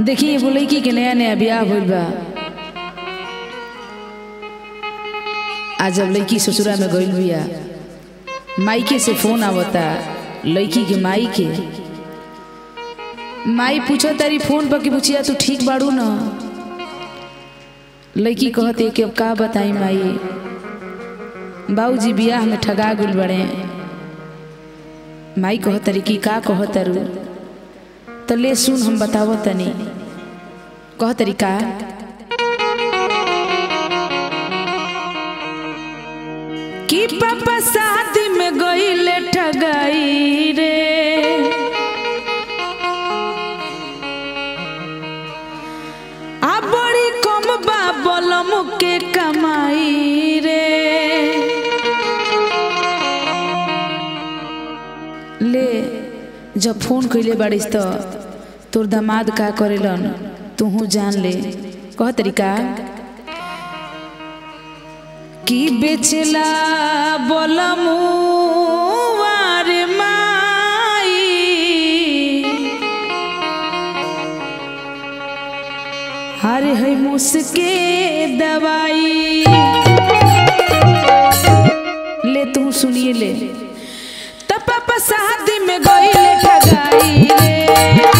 देखिए एगो लड़की के नया नया ब्याह बा। आज जब लड़की ससुरा में गइल बिया माइके से फ़ोन आवता, लड़की के माई के माई पूछो तारी, फ़ोन पर कि बुचिया, तू ठीक बाड़ू न? लड़की कहते कि अब का बताई माई बाबूजी बियाह में ठगा गुल बड़े। माई कहतरी कि का कहतरू तो ले सुन हम बतावो तनी। कहतरी का? कि पापा शादी में गईले ठगाई रे? आ बड़ी कम बा, बलम के कमाई जब फ़ोन कैले बाड़िस त तोर दामाद का करेलन तूहू जान ले। कह तरीका? की बेचला बलमु रे माई। हरे है मुसके दवाई। ले तू सुनिए ले। तब पापा शादी में ठगाई रे बड़ी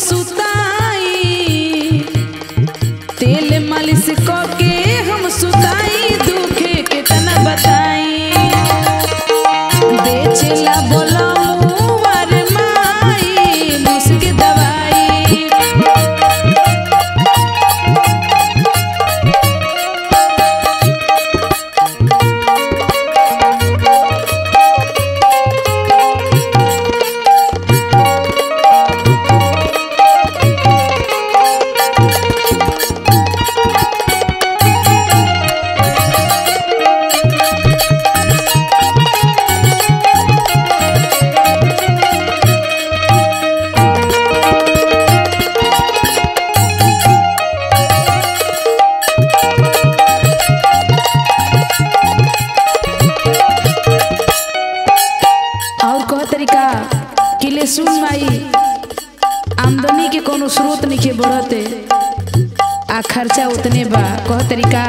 सुता बढ़ते आ खर्चा उतने बा कह तरीका